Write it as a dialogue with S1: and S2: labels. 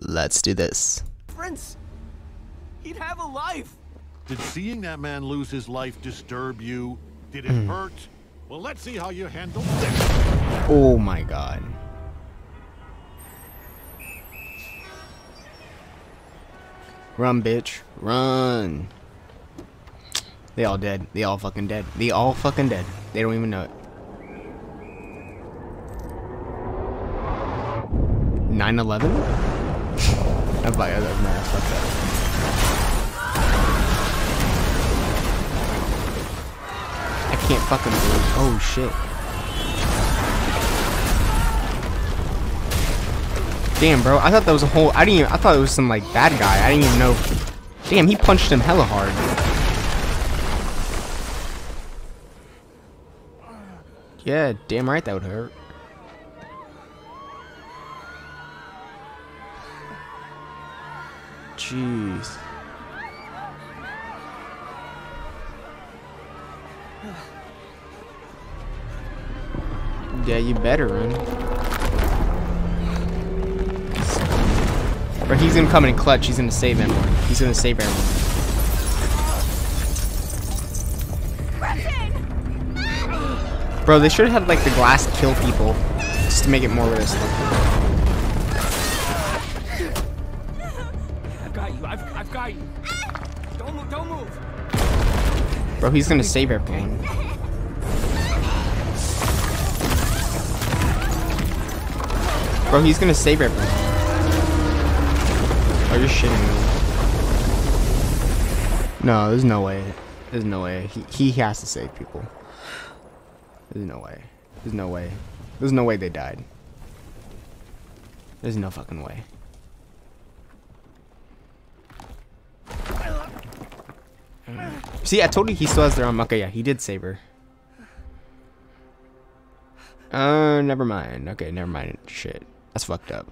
S1: Let's do this.
S2: Prince, he'd have a life.
S3: Did seeing that man lose his life disturb you? Did it hmm. hurt? Well, let's see how you handle this.
S1: Oh my god. Run, bitch. Run. They all dead. They all fucking dead. They all fucking dead. They don't even know it. 9-11? That's like, that's mad. Fuck that. I can't fucking believe. Oh shit. Damn, bro. I thought that was a whole. I didn't. Even, I thought it was some like bad guy. I didn't even know. Damn, he punched him hella hard. Yeah, damn right that would hurt. Jeez. Yeah, you better run. Bro, he's gonna come in clutch. He's gonna save him. He's gonna save everyone. Bro, they should have had like the glass kill people just to make it more realistic.
S2: You. I've, I've got you. Don't move. Don't move.
S1: Bro, he's gonna save everyone. Bro, he's gonna save everyone. Are you shitting me? No, there's no way. There's no way. He, he has to save people. There's no way. There's no way. There's no way they died. There's no fucking way. See, I told you he still has their own. Okay, yeah, he did save her. Uh, never mind. Okay, never mind. Shit. That's fucked up.